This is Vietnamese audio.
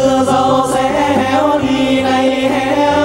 xưa dâu sẽ héo đi nay héo